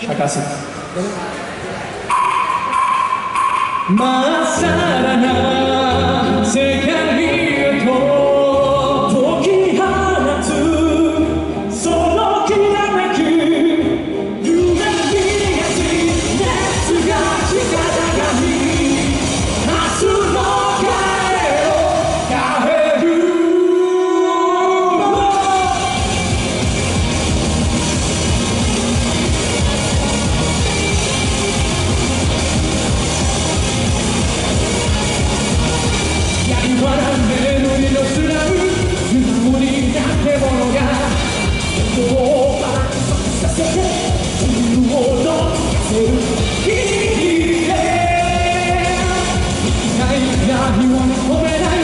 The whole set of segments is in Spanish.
Ya casi. Más allá, God, you wanna open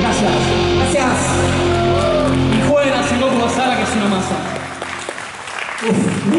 Gracias. gracias. Y jueguen a Sinoco Sala, que es una masa. Uf,